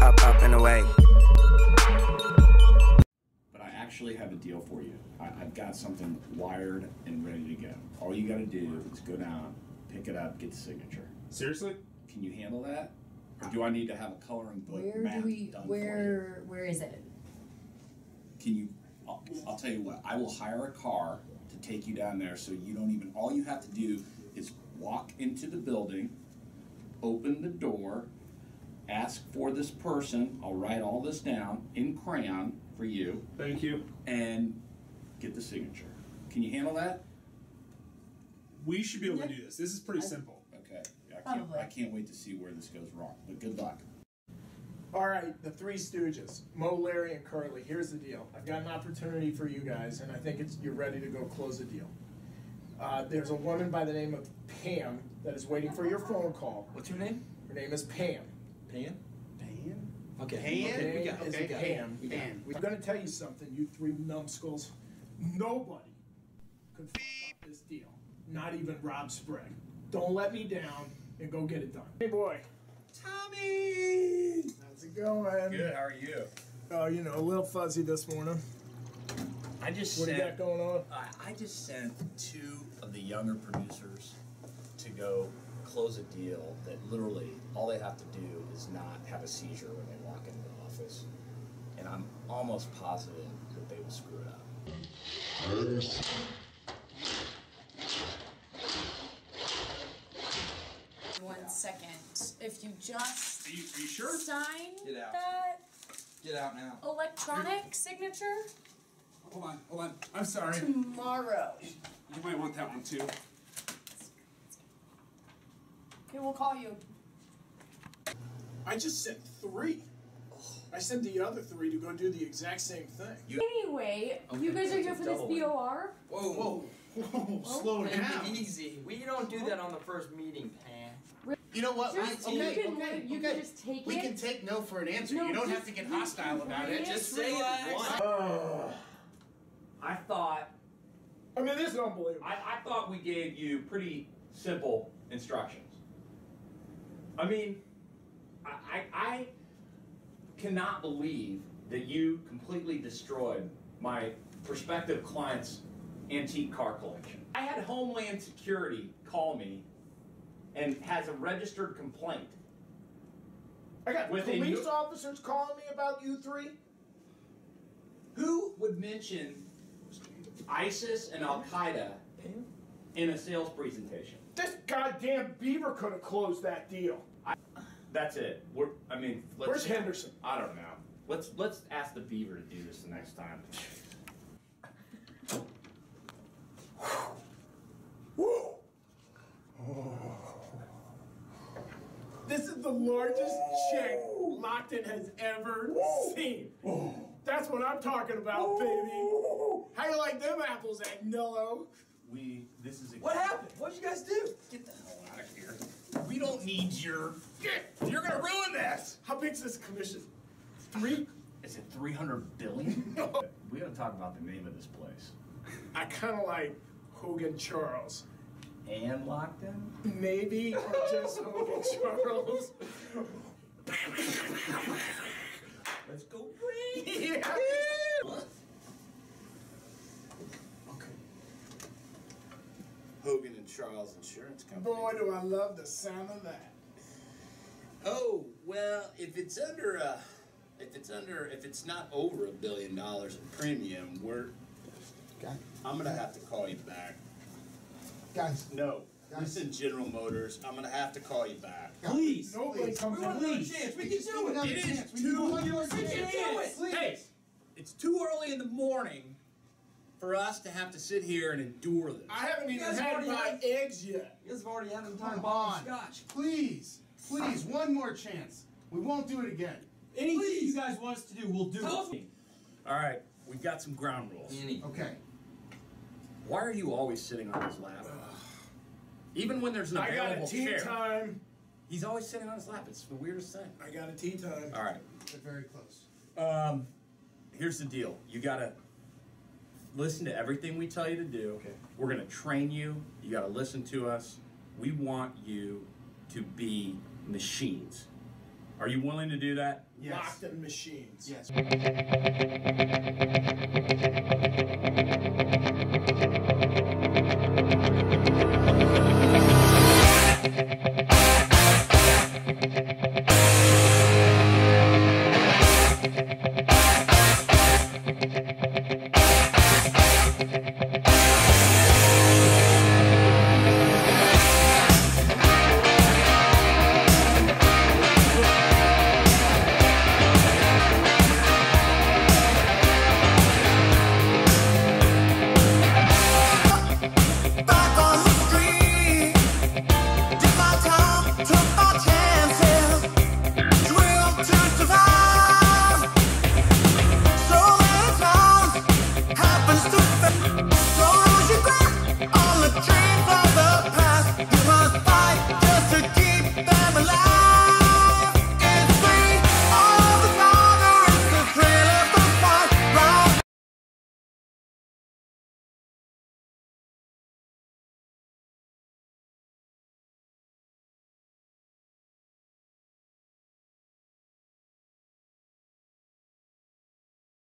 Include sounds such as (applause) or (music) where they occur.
Up, up and away. But I actually have a deal for you. I, I've got something wired and ready to go. All you gotta do is go down, pick it up, get the signature. Seriously? Can you handle that? Or do I need to have a coloring book Where map do we? done Where? Where is it? Can you? I'll, I'll tell you what. I will hire a car to take you down there, so you don't even. All you have to do is walk into the building, open the door, ask for this person. I'll write all this down in crayon for you, Thank you. and get the signature. Can you handle that? We should be able to do this. This is pretty I- simple. Okay. I can't, Probably. I can't wait to see where this goes wrong. But good luck. All right, the Three Stooges, Moe, Larry, and Curly. Here's the deal. I've got an opportunity for you guys, and I think it's you're ready to go close the deal. Uh, there's a woman by the name of Pam that is waiting for your phone call. What's her name? Her name is Pam. Pan? Pam. Okay. Pam We got, is okay, got Pam. it. Pam. I'm gonna tell you something, you three numbskulls. Nobody could fuck up this deal. Not even Rob Sprague. Don't let me down and go get it done. Hey boy, Tommy! how's it going? Good. How are you? Oh, you know, a little fuzzy this morning. I just What do you sent. got going on? I, I just sent two of the younger producers to go close a deal that literally all they have to do is not have a seizure when they walk into the office, and I'm almost positive that they will screw it up. One second. If you just Are you, are you sure? sign Get out. that Get out now. electronic signature Hold on, hold on. I'm sorry. tomorrow. You might want that one too. Okay, we'll call you. I just sent three. I sent the other three to go do the exact same thing. Anyway, you guys are here for this Double it. BOR. Whoa, whoa. Oh. Slow Take it easy. We don't do that on the first meeting, Pan. You know what? We, Just, okay, you can, okay, you okay. can just take we it. can take no for an answer. No, you don't have to get hostile about it. it. Just say it once. I thought I mean, this is unbelievable. I, I thought we gave you pretty simple instructions. I mean, I, I, I cannot believe that you completely destroyed my prospective client's antique car collection. I had Homeland Security call me and has a registered complaint. I got Within police officers calling me about you three. Who would mention ISIS and Al Qaeda in a sales presentation? This goddamn beaver could have closed that deal. That's it. We're, I mean, let's, Where's Henderson? I don't know. Let's let's ask the beaver to do this the next time. Woo! This is the largest check Lockton has ever seen. That's what I'm talking about, baby. How you like them apples, Agnello? We. This is. What happened? What'd you guys do? Get the hell out of here. We don't need your. You're gonna ruin this. How big's this commission? Three? Is it 300 billion? no. (laughs) we gotta talk about the name of this place. I kind of like Hogan Charles. And Lockton? Maybe, or just Hogan Charles. Let's go green. yeah. Okay. Hogan and Charles Insurance Company. Boy, do I love the sound of that. Oh well, if it's under uh, if it's under if it's not over a billion dollars in premium, we're. I'm gonna have to call you back. Guys, No, Guys. listen, General Motors. I'm gonna have to call you back. Please. Nobody Please. comes We in. want another chance. We can just do it. It is chance. We too- need We can do it. Hey, it's too early in the morning for us to have to sit here and endure this. I haven't even guys had already my had- eggs yet. You guys have already had them time Come on. scotch. Please, please, one more chance. We won't do it again. Anything you guys want us to do, we'll do Tell it. All right, we've got some ground rules. Annie. Okay. Why are you always sitting on his lap? Even when there's an I got a tea chair, time. he's always sitting on his lap. It's the weirdest thing. I got a tea time. All right. They're very close. Um, here's the deal. You gotta listen to everything we tell you to do. Okay. We're going to train you. You got to listen to us. We want you to be machines. Are you willing to do that? Yes. Locked in machines. Yes.